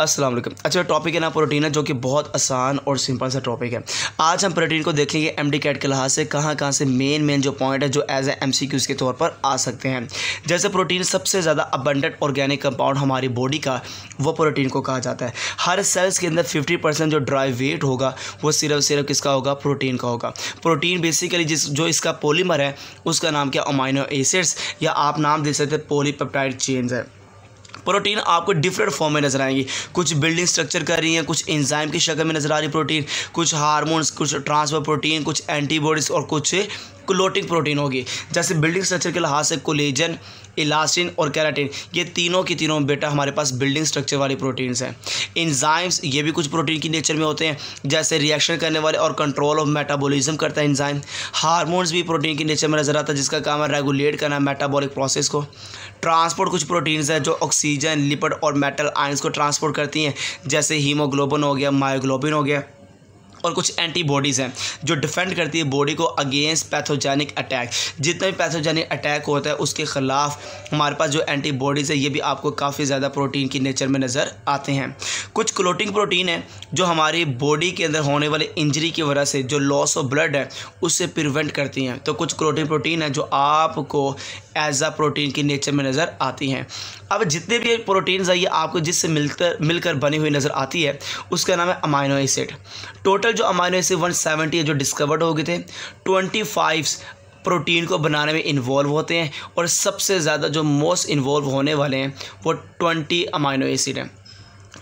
अस्सलाम वालेकुम। अच्छा टॉपिक है ना प्रोटीन है, जो कि बहुत आसान और सिंपल सा टॉपिक है। आज हम प्रोटीन को देखेंगे एम डी कैट के लिहाज से, कहाँ कहाँ से मेन मेन जो पॉइंट है, जो as a M C Qs के तौर पर आ सकते हैं। जैसे प्रोटीन सबसे ज़्यादा अबंडेंट ऑर्गेनिक कंपाउंड हमारी बॉडी का, वो प्रोटीन को कहा जाता है। हर सेल्स के अंदर फिफ्टी परसेंट जो ड्राई वेट होगा, वो सिर्फ़ सिर्फ़ किसका होगा? प्रोटीन का होगा। प्रोटीन बेसिकली जिस, जो इसका पोलीमर है, उसका नाम क्या? अमाइनो एसिड्स या आप नाम दे सकते हैं पोलीपेप्टाइड चेंज है। प्रोटीन आपको डिफरेंट फॉर्म में नज़र आएँगी। कुछ बिल्डिंग स्ट्रक्चर कर रही हैं, कुछ इंजाइम की शक्ल में नज़र आ रही प्रोटीन कुछ हारमोन्स कुछ ट्रांसफ़र प्रोटीन कुछ एंटीबॉडीज़ और कुछ क्लोटिंग प्रोटीन होगी। जैसे बिल्डिंग स्ट्रक्चर के लिहाज से कोलेजन इलास्टिन और कैराटिन, ये तीनों की तीनों बेटा हमारे पास बिल्डिंग स्ट्रक्चर वाली प्रोटीन्स हैं। इंजाइम्स ये भी कुछ प्रोटीन की नेचर में होते हैं, जैसे रिएक्शन करने वाले और कंट्रोल ऑफ़ मेटाबॉलिज्म करता है इंजाइम हार्मोन्स भी प्रोटीन की नेचर में नज़र आता है, जिसका काम है रेगुलेट करना मेटाबॉलिक प्रोसेस को। ट्रांसपोर्ट कुछ प्रोटीन्स हैं जो ऑक्सीजन लिपड और मेटल आयंस को ट्रांसपोर्ट करती हैं, जैसे हीमोग्लोबिन हो गया मायोग्लोबिन हो गया। और कुछ एंटीबॉडीज़ हैं, जो डिफेंड करती है बॉडी को अगेंस्ट पैथोजेनिक अटैक जितना भी पैथोजेनिक अटैक होता है, उसके ख़िलाफ़ हमारे पास जो एंटीबॉडीज़ है, ये भी आपको काफ़ी ज़्यादा प्रोटीन की नेचर में नज़र आते हैं। कुछ क्लोटिंग प्रोटीन है, जो हमारी बॉडी के अंदर होने वाले इंजरी की वजह से, जो लॉस ऑफ़ ब्लड है, उससे प्रिवेंट करती हैं। तो कुछ क्लोटिंग प्रोटीन है, जो आपको एज अ प्रोटीन की नेचर में नज़र आती हैं। अब जितने भी प्रोटीन्स है, ये आपको जिससे मिलकर मिलकर बनी हुई नज़र आती है, उसका नाम है अमाइनो एसिड। टोटल जो अमाइनो एसिड वन सेवेंटी जो डिस्कवर्ड हो गए थे, ट्वेंटी फाइव प्रोटीन को बनाने में इन्वॉल्व होते हैं और सबसे ज़्यादा जो मोस्ट इन्वॉल्व होने वाले हैं, वो ट्वेंटी अमाइनो एसिड हैं।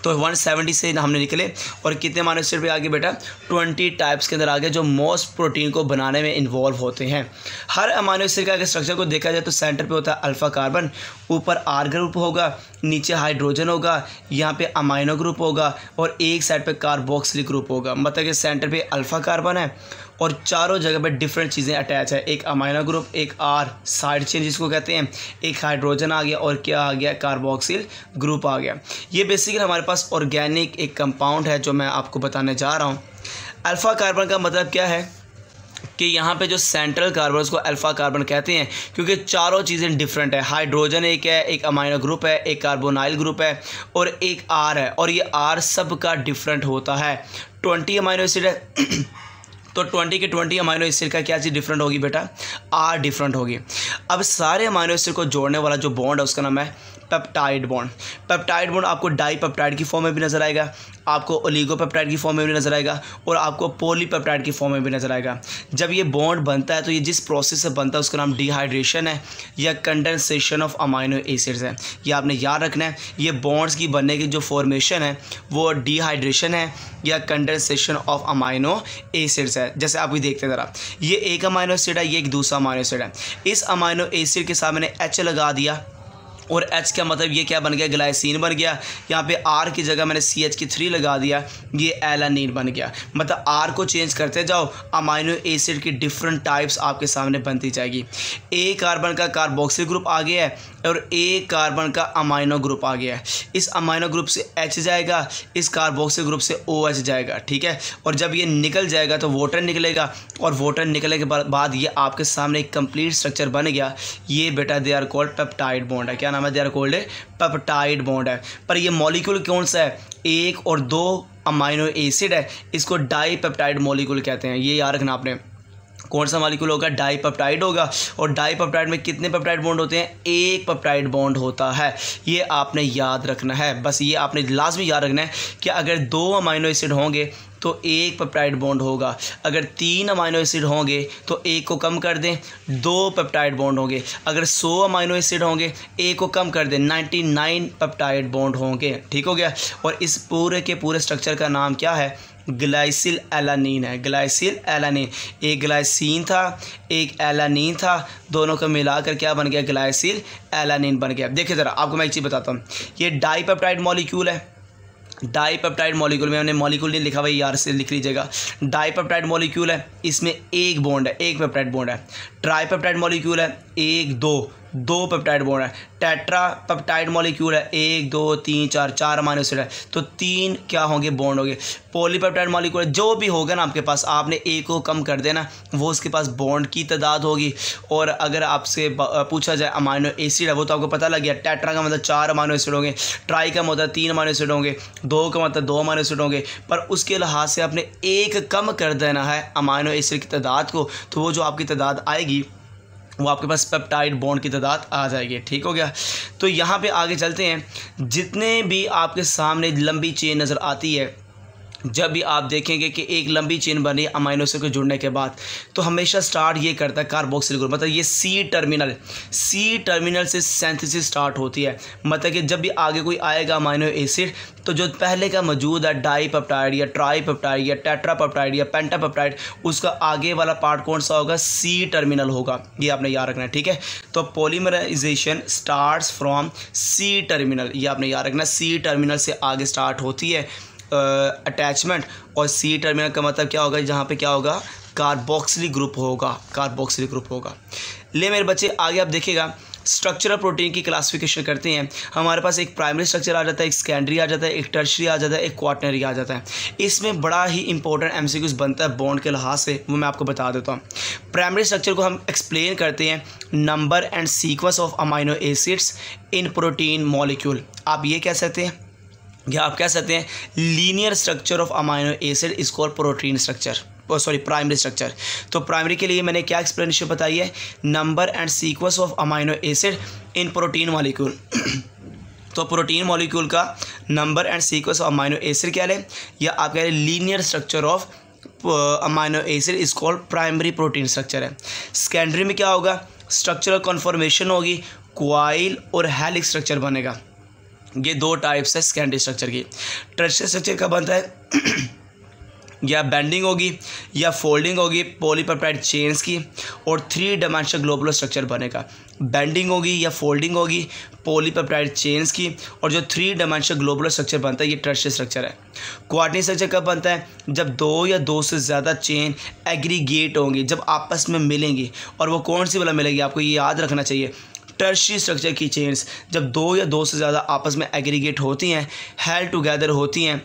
तो 170 से हमने निकले। और कितने अमाइनो एसिड पे आगे बेटा? 20 टाइप्स के अंदर आ गए जो मोस्ट प्रोटीन को बनाने में इन्वॉल्व होते हैं। हर अमाइनो एसिड का स्ट्रक्चर को देखा जाए तो सेंटर पे होता है अल्फ़ा कार्बन ऊपर आर ग्रुप होगा, नीचे हाइड्रोजन होगा, यहाँ पे अमाइनो ग्रुप होगा, और एक साइड पे कार्बोक्सिलिक ग्रुप होगा। मतलब कि सेंटर पे अल्फ़ा कार्बन है। और चारों जगह पे डिफरेंट चीज़ें अटैच है। एक अमाइनो ग्रुप एक आर साइड चेन जिसको कहते हैं, एक हाइड्रोजन आ गया और क्या आ गया? कार्बोक्सिल ग्रुप आ गया। ये बेसिकली हमारे पास ऑर्गेनिक एक कंपाउंड है जो मैं आपको बताने जा रहा हूँ। अल्फ़ा कार्बन का मतलब क्या है? कि यहाँ पे जो सेंट्रल कार्बन उसको अल्फ़ा कार्बन कहते हैं, क्योंकि चारों चीज़ें डिफरेंट है। हाइड्रोजन एक है, एक अमाइनो ग्रुप है, एक कार्बोनाइल ग्रुप है और एक आर है। और ये आर सब का डिफरेंट होता है। ट्वेंटी अमाइनो एसिड है। तो ट्वेंटी के ट्वेंटी अमाइनो एसिड का क्या चीज़ डिफरेंट होगी बेटा? आर डिफरेंट होगी। अब सारे अमाइनो एसिड को जोड़ने वाला जो बॉन्ड है, उसका नाम है पेप्टाइड बॉन्ड पेप्टाइड बॉन्ड आपको डाई पेप्टाइड की फॉर्म में भी नज़र आएगा, आपको ओलीगो पेप्टाइड की फॉर्म में भी नज़र आएगा, और आपको पोली पोलीपेप्टाइड की फॉर्म में भी नज़र आएगा। जब ये बॉन्ड बनता है तो ये जिस प्रोसेस से बनता है, उसका नाम डिहाइड्रेशन है, या कंडेंसेशन ऑफ़ अमाइनो एसिड्स है। ये आपने याद रखना है, ये बॉन्ड्स की बनने की जो फॉर्मेशन है, वो डिहाइड्रेशन है, या कंडेंसेशन ऑफ़ अमाइनो एसिड्स है। जैसे आप भी देखते ज़रा, ये एक अमाइनो एसिड है, ये एक दूसरा अमाइनो एसिड है। इस अमाइनो एसिड के साथ मैंने एच लगा दिया और एच का मतलब ये क्या बन गया? ग्लाइसिन बन गया। यहाँ पे आर की जगह मैंने सी एच की थ्री लगा दिया। ये एलानीन बन गया। मतलब आर को चेंज करते जाओ अमाइनो एसिड की डिफरेंट टाइप्स आपके सामने बनती जाएगी। ए कार्बन का कार्बोक्सिल ग्रुप आ गया है और ए कार्बन का अमाइनो ग्रुप आ गया है। इस अमाइनो ग्रुप से एच जाएगा, इस कार्बोक्सिल ग्रुप से ओ एच जाएगा, ठीक है? और जब ये निकल जाएगा तो वोटर निकलेगा और वोटर निकलने के बाद ये आपके सामने एक कंप्लीट स्ट्रक्चर बन गया। ये बेटा they are called peptide bond है। क्या नाम है they are called peptide bond है। पर ये मॉलिक्यूल कौन सा है? एक और दो अमाइनो एसिड है। इसको डाई पेप्टाइड मॉलिक्यूल कहते हैं। ये याद रखना आपने। कौन सा मालिक्यूल होगा? डाई पेप्टाइड होगा। और डाई पेप्टाइड में कितने पेप्टाइड बॉन्ड होते हैं? एक पेप्टाइड बॉन्ड होता है। ये आपने याद रखना है। बस ये आपने लाजमी याद रखना है कि अगर दो अमाइनो एसिड होंगे तो एक पेप्टाइड बॉन्ड होगा। अगर तीन अमाइनो एसिड होंगे तो एक को कम कर दें, दो पेप्टाइड बॉन्ड होंगे। अगर सौ अमाइनो एसिड होंगे, एक को कम कर दें नाइन्टी नाइन पेप्टाइड बॉन्ड होंगे। ठीक हो गया? और इस पूरे के पूरे स्ट्रक्चर का नाम क्या है? ग्लाइसिल एलानीन है। ग्लाइसिल एलानीन एक ग्लाइसिन था, एक एलानीन था, दोनों को मिलाकर क्या बन गया? ग्लाइसिल एलानीन बन गया। देखिए ज़रा, आपको मैं एक चीज़ बताता हूँ। ये डाईपेप्टाइड मॉलिक्यूल है। डाईपेप्टाइड मॉलिक्यूल में हमने मॉलिक्यूल नहीं लिखा भाई, यार से लिख लीजिएगा। डाईपेप्टाइड मॉलिक्यूल है, इसमें एक बॉन्ड है, एक पेप्टाइड बॉन्ड है। ट्राईपेप्टाइड मॉलिक्यूल है, एक, दो। दो पेप्टाइड बॉन्ड है टेट्रा पेप्टाइड मॉलिक्यूल है, एक, दो, तीन, चार चार अमाइनो एसिड है तो तीन क्या होंगे बॉन्ड होंगे। पॉलीपेप्टाइड मॉलिक्यूल जो भी होगा ना आपके पास, आपने एक को कम कर देना, वो उसके पास बॉन्ड की तादाद होगी। और अगर आपसे पूछा जाए अमाइनो एसिड है, वो तो आपको पता लग गया टेट्रा का मतलब चार अमाइनो एसिड होंगे ट्राई का मतलब तीन अमाइनो एसिड होंगे, दो का मतलब दो अमाइनो एसिड होंगे, पर उसके लिहाज से आपने एक कम कर देना है अमाइनो एसिड की तादाद को तो वो जो आपकी तादाद आएगी वो आपके पास पेप्टाइड बॉन्ड की तादाद आ जाएगी। ठीक हो गया? तो यहाँ पे आगे चलते हैं। जितने भी आपके सामने लंबी चेन नज़र आती है जब भी आप देखेंगे कि एक लंबी चेन बनी अमाइनो एसिड को जुड़ने के बाद तो हमेशा स्टार्ट ये करता है कार्बोक्सिल ग्रुप। मतलब ये सी टर्मिनल सी टर्मिनल से सेंथिसिस स्टार्ट होती है। मतलब कि जब भी आगे कोई आएगा अमाइनो एसिड तो जो पहले का मौजूद है डाई पेप्टाइड या ट्राई पेप्टाइड या टेट्रा पेप्टाइड या पेंटा पेप्टाइड उसका आगे वाला पार्ट कौन सा होगा? सी टर्मिनल होगा। ये आपने याद रखना है, ठीक है? तो polymerisation start from C terminal ये आपने याद रखना सी टर्मिनल से आगे स्टार्ट होती है। अटैचमेंट और सी टर्मिनल का मतलब क्या होगा? जहाँ पे क्या होगा? कार्बोक्सिलिक ग्रुप होगा। कार्बोक्सिलिक ग्रुप होगा। ले मेरे बच्चे, आगे आप देखिएगा। स्ट्रक्चरल प्रोटीन की क्लासिफिकेशन करते हैं। हमारे पास एक प्राइमरी स्ट्रक्चर आ जाता है, एक सेकेंडरी आ जाता है, एक टर्शरी आ जाता है, एक क्वार्टनरी आ जाता है। इसमें बड़ा ही इंपॉर्टेंट एम बनता है बॉन्ड के लिहाज से। वो मैं आपको बता देता हूँ। प्राइमरी स्ट्रक्चर को हम एक्सप्लेन करते हैं। Number and sequence of amino acids in protein molecule आप ये कह सकते हैं। या आप कह सकते हैं linear structure of amino acid is call protein structure sorry primary structure तो प्राइमरी के लिए मैंने क्या एक्सप्लेनेशन बताई है? Number and sequence of amino acid in protein molecule तो प्रोटीन मॉलिक्यूल का number and sequence of amino acid क्या है? या आप कह रहे linear structure of amino acid is called primary protein structure है। सेकेंडरी में क्या होगा? स्ट्रक्चरल कन्फॉर्मेशन होगी क्वाइल और हेलिक स्ट्रक्चर बनेगा। ये दो टाइप्स है सेकेंडरी स्ट्रक्चर की। टर्शरी स्ट्रक्चर का बनता है? या बेंडिंग होगी, या फोल्डिंग होगी पॉलीपेप्टाइड चेन्स की, और थ्री डायमेंशनल ग्लोबुलर स्ट्रक्चर बनेगा। बेंडिंग होगी या फोल्डिंग होगी पॉलीपेप्टाइड चेन्स की, और जो थ्री डायमेंशनल ग्लोबुलर स्ट्रक्चर बनता है, ये टर्शरी स्ट्रक्चर है। क्वार्टनी स्ट्रक्चर कब बनता है? जब दो या दो से ज़्यादा चेन एग्रीगेट होंगी, जब आपस में मिलेंगी, और वो कौन सी वाला मिलेगी? आपको ये याद रखना चाहिए। टर्शी स्ट्रक्चर की चेन्स जब दो या दो से ज़्यादा आपस में एग्रीगेट होती हैं हेल्ड टुगेदर होती हैं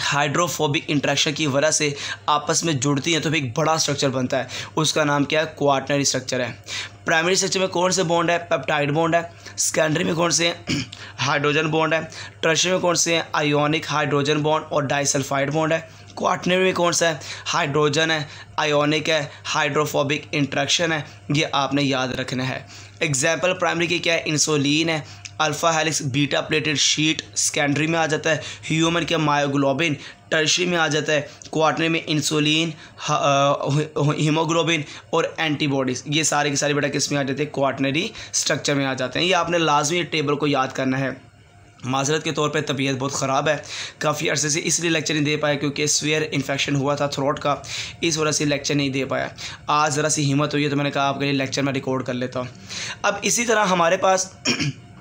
हाइड्रोफोबिक इंट्रैक्शन की वजह से आपस में जुड़ती हैं तो एक बड़ा स्ट्रक्चर बनता है। उसका नाम क्या है? क्वार्टनरी स्ट्रक्चर है। प्राइमरी स्ट्रक्चर में कौन से बॉन्ड है? पेप्टाइड बॉन्ड है। सेकेंडरी में कौन से हाइड्रोजन बॉन्ड है? टर्शरी में कौन से हैं आयोनिक हाइड्रोजन बॉन्ड और डाइसल्फाइड बॉन्ड है? क्वार्टनरी में कौन सा है? हाइड्रोजन है। आयोनिक है। हाइड्रोफोबिक इंट्रैक्शन है। ये आपने याद रखना है। एग्ज़ाम्पल प्राइमरी की क्या है? इंसोलिन है। Alpha helix beta pleated sheet secondary में आ जाता है। ह्यूमन के मायोग्लोबिन टर्शी में आ जाता है। क्वार्टनरी में इंसुलिन हीमोग्लोबिन और एंटीबॉडीज़ ये सारे के सारे बेटा किसमें आ जाते हैं? क्वार्टनरी स्ट्रक्चर में आ जाते हैं। ये आपने लाजमी टेबल को याद करना है। माजरत के तौर पे तबीयत बहुत ख़राब है। काफ़ी अरसे से इसलिए लेक्चर नहीं दे पाया क्योंकि स्वेयर इन्फेक्शन हुआ था थ्रोट का। इस वजह से लेक्चर नहीं दे पाया। आज ज़रा सी हिम्मत हुई है तो मैंने कहा आपके लिए लेक्चर मैं रिकॉर्ड कर लेता हूँ। अब इसी तरह हमारे पास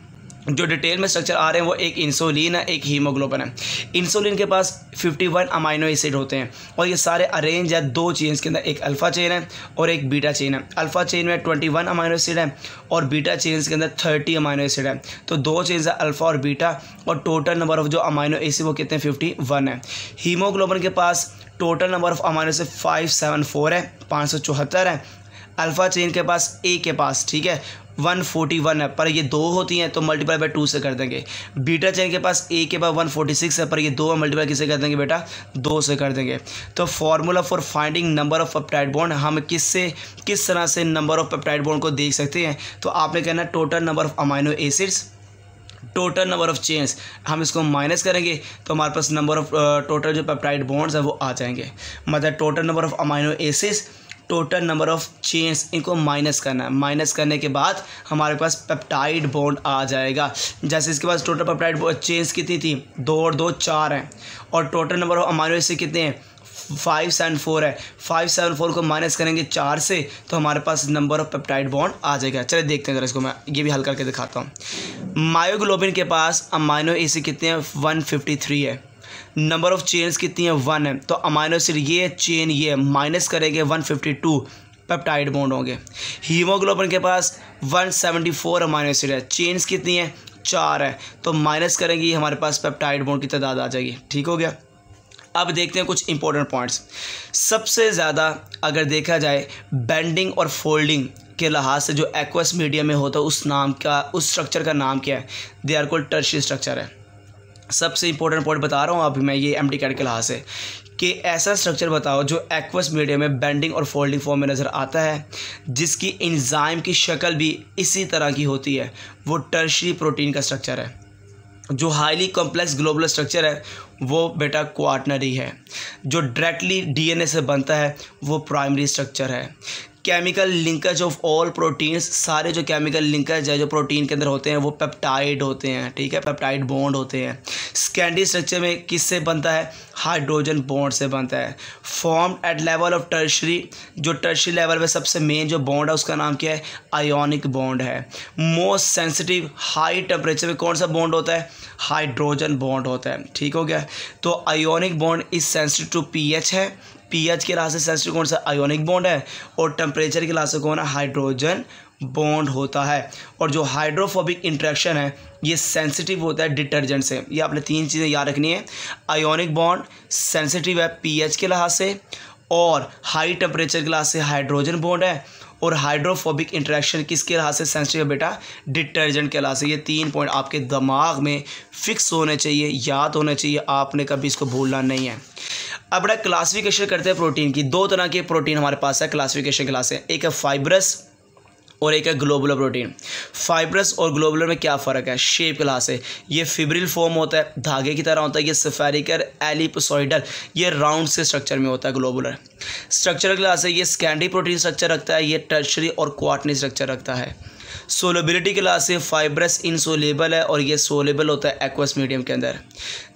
जो डिटेल में स्ट्रक्चर आ रहे हैं, वो एक इंसुलिन है, एक हीमोग्लोबिन है। इंसुलिन के पास 51 अमाइनो एसिड होते हैं और ये सारे अरेंज है दो चेन्स के अंदर एक अल्फ़ा चेन है और एक बीटा चेन है। अल्फ़ा चेन में 21 अमाइनो एसिड है और बीटा चेन्स के अंदर 30 अमाइनो एसिड है। तो दो चेन्स है, अल्फ़ा और बीटा और टोटल नंबर ऑफ़ जो अमाइनो एसिड, वो कितने फिफ्टी वन है। हीमोग्लोबिन के पास total number of amino acid five seven four है, पाँच सौ चौहत्तर है। अल्फ़ा चेन के पास ए के पास, ठीक है? वन फोर्टी वन है, पर ये दो होती हैं तो मल्टीप्लाई बाई टू से कर देंगे। बीटा चेन के पास ए के पास वन फोर्टी सिक्स है, पर ये दो मल्टीप्लाई किसे कर देंगे बेटा? दो से कर देंगे। तो formula for finding number of peptide bond हम किस से किस तरह से नंबर ऑफ़ पेप्टाइड बॉन्ड को देख सकते हैं? तो आपने कहना total number of amino acids total number of chains हम इसको माइनस करेंगे तो हमारे पास नंबर ऑफ़ टोटल जो पेप्टाइड बॉन्ड्स हैं, वो आ जाएँगे। मतलब total number of amino acids total number of chains इनको माइनस करना है। माइनस करने के बाद हमारे पास पेप्टाइड बॉन्ड आ जाएगा। जैसे इसके पास टोटल पेप्टाइड चेन्स कितनी थी? दो और दो चार हैं। और total number of amino acid कितने हैं? फाइव सेवन फोर है। फाइव सेवन फोर को माइनस करेंगे चार से तो हमारे पास नंबर ऑफ़ पेप्टाइड बॉन्ड आ जाएगा। चलिए देखते हैं जरा इसको मैं ये भी हल करके दिखाता हूँ। मायोग्लोबिन के पास अमाइनो एसिड कितने हैं? वन फिफ्टी थ्री है। नंबर ऑफ़ चेन्स कितनी है? वन है। तो अमाइनो एसिड ये चेन ये माइनस करेंगे one fifty two peptide bond होंगे। हीमोग्लोबिन के पास 174 अमाइनो एसिड है। चेन्स कितनी है? चार है। तो माइनस करेंगे हमारे पास पेप्टाइड बॉन्ड की तादाद आ जाएगी। ठीक हो गया? अब देखते हैं कुछ इंपॉर्टेंट पॉइंट्स सबसे ज़्यादा अगर देखा जाए बेंडिंग और फोल्डिंग के लिहाज से जो एक्वस मीडियम में होता है, उस नाम का, उस स्ट्रक्चर का नाम क्या है? They are called tertiary structure है। सबसे इंपॉर्टेंट पॉइंट बता रहा हूँ अभी मैं ये एम टी कैट क्लास से कि ऐसा स्ट्रक्चर बताओ जो एक्वस मीडिया में बेंडिंग और फोल्डिंग फॉर्म में नज़र आता है, जिसकी इंजाइम की शक्ल भी इसी तरह की होती है। वो टर्शरी प्रोटीन का स्ट्रक्चर है। जो हाईली कॉम्प्लेक्स ग्लोबल स्ट्रक्चर है, वो बेटा क्वार्टनरी है। जो डायरेक्टली डीएनए से बनता है, वो प्राइमरी स्ट्रक्चर है। Chemical linkage of all proteins सारे जो केमिकल लिंकेज है, जो प्रोटीन के अंदर होते हैं, वो पेप्टाइड होते हैं, ठीक है? पेप्टाइड बॉन्ड होते हैं। स्कैंडी स्ट्रक्चर में किससे बनता है? हाइड्रोजन बॉन्ड से बनता है। Form at level of tertiary जो टर्शरी लेवल पे सबसे मेन जो बॉन्ड है, उसका नाम क्या है? आयोनिक बॉन्ड है। मोस्ट सेंसिटिव हाई टेम्परेचर में कौन सा बॉन्ड होता है? हाइड्रोजन बॉन्ड होता है। ठीक हो गया? तो ionic bond is sensitive to pH है। पीएच के से सेंसिटिव कौन सा आयोनिक बॉन्ड है और टेम्परेचर के से कौन है हाइड्रोजन बॉन्ड होता है। और जो हाइड्रोफोबिक इंट्रैक्शन है, ये सेंसिटिव होता है डिटर्जेंट से। ये आपने तीन चीज़ें याद रखनी है। आयोनिक बॉन्ड सेंसिटिव है पीएच के लिहाज से और हाई टेम्परेचर के लिहाज से हाइड्रोजन बॉन्ड है। और हाइड्रोफोबिक इंट्रैक्शन किसके लिहाज से सेंसिटिव है बेटा? डिटर्जेंट के लिहाज से। ये तीन पॉइंट आपके दिमाग में फिक्स होने चाहिए, याद होने चाहिए। आपने कभी इसको भूलना नहीं है। अब बड़ा क्लासिफिकेशन करते हैं प्रोटीन की। दो तरह के प्रोटीन हमारे पास है क्लासिफिकेशन क्लास है एक है फाइब्रस और एक है ग्लोबुलर प्रोटीन फाइब्रस और ग्लोबुलर में क्या फ़र्क है? शेप क्लास है ये फिब्रिल फॉर्म होता है, धागे की तरह होता है, ये सफेरिकर एलिपसोइडल ये राउंड से स्ट्रक्चर में होता है ग्लोबुलर स्ट्रक्चरल क्लास है ये स्कैंडी प्रोटीन स्ट्रक्चर रखता है, ये टर्शरी और क्वाटनी स्ट्रक्चर रखता है। सोलेबिलिटी के लिहाज से फाइब्रस इनसोलेबल है और ये सोलेबल होता है एक्वस मीडियम के अंदर।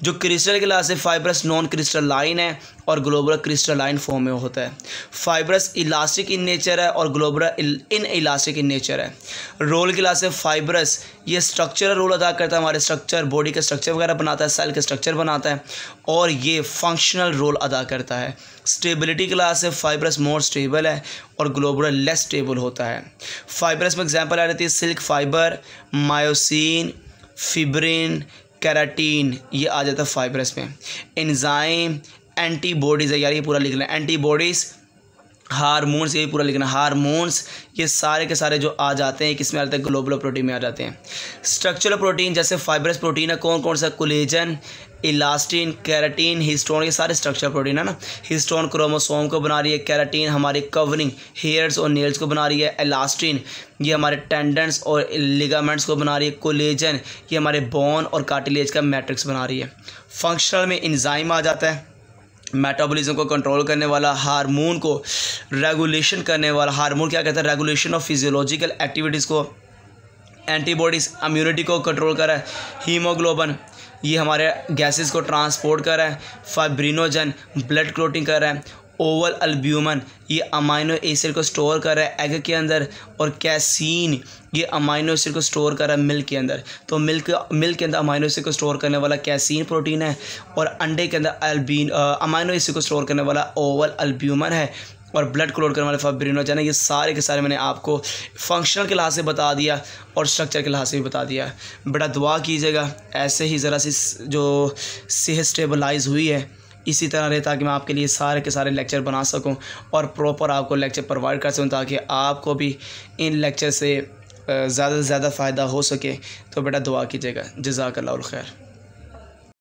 जो क्रिस्टल के लिहाज से फाइब्रस नॉन क्रिस्टल लाइन है और ग्लोबल क्रिस्टलाइन फॉर्म में होता है। फाइब्रस इलास्टिक इन नेचर है और global in elastic in nature है। रोल के लास्ट से फाइब्रस, ये स्ट्रक्चरल रोल अदा करता है, हमारे स्ट्रक्चर बॉडी का स्ट्रक्चर वगैरह बनाता है सेल का स्ट्रक्चर बनाता है और ये फंक्शनल रोल अदा करता है। स्टेबिलिटी क्लास से फाइब्रस मोर स्टेबल है और ग्लोबुलर लेस स्टेबल होता है। फाइब्रस में एग्ज़ाम्पल आ जाती है silk fibre myosin fibrin keratin ये आ जाता है फाइब्रस में। एंजाइम एंटीबॉडीज़ है यार, ये पूरा लिख लें एंटीबॉडीज़, हारमोन्स, ये पूरा लिखना हारमोन्स, ये सारे के सारे जो आ जाते हैं किसमें आ जाते हैं? ग्लोबुलर प्रोटीन में आ जाते हैं। स्ट्रक्चरल प्रोटीन, जैसे फाइबरस प्रोटीन है कौन कौन सा? कोलेजन, इलास्टिन, कैराटीन, हिस्टोन, ये सारे स्ट्रक्चर प्रोटीन है ना? हिस्टोन क्रोमोसोम को बना रही है कैराटीन, हमारी कवरिंग, हेयर्स और नेल्स को बना रही है इलास्टिन, ये हमारे टेंडेंट्स और लिगामेंट्स को बना रही है कोलेजन, ये हमारे बोन और कार्टिलेज का मैट्रिक्स बना रही है। फंक्शनल में इंजाइम आ जाता है। मेटाबॉलिज्म को कंट्रोल करने वाला हार्मोन को रेगुलेशन करने वाला हार्मोन क्या कहता है? रेगुलेशन ऑफ़ फिजियोलॉजिकल एक्टिविटीज़ को एंटीबॉडीज़ इम्यूनिटी को कंट्रोल कर रहा है। हीमोग्लोबन ये हमारे गैसेस को ट्रांसपोर्ट कर रहा है। फाइब्रिनोजन ब्लड क्लोटिंग कर रहा है। Oval albumen. ये अमाइनो एसिड को स्टोर कर रहा है एग के अंदर और कैसीन ये अमाइनो एसिड को स्टोर कर रहा है मिल्क के अंदर। तो मिल्क मिल्क के अंदर अमाइनो एसिड को स्टोर करने वाला कैसीन प्रोटीन है और अंडे के अंदर अल्बीन अमाइनो एसिड को स्टोर करने वाला ओवल अल्ब्यूमन है और ब्लड क्लोड करने वाले फाइब्रिनोजन है। ये सारे के सारे मैंने आपको फंक्शनल के लिहाज से बता दिया और स्ट्रक्चर के लिहाज से भी बता दिया बड़ा दुआ कीजिएगा। ऐसे ही ज़रा सी जो सेहत स्टेबलाइज हुई है इसी तरह रहे ताकि मैं आपके लिए सारे के सारे लेक्चर बना सकूँ और प्रॉपर आपको लेक्चर प्रोवाइड कर सकूँ ताकि आपको भी इन लेक्चर से ज़्यादा से ज़्यादा फ़ायदा हो सके। तो बेटा दुआ कीजिएगा। जजाक खैर।